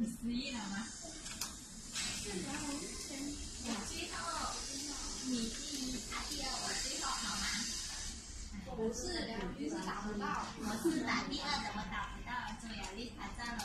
你失忆了吗？我最后你第一他第二我最后好吗？不是两局是打不到我是打第二的我打不到周雅丽她占了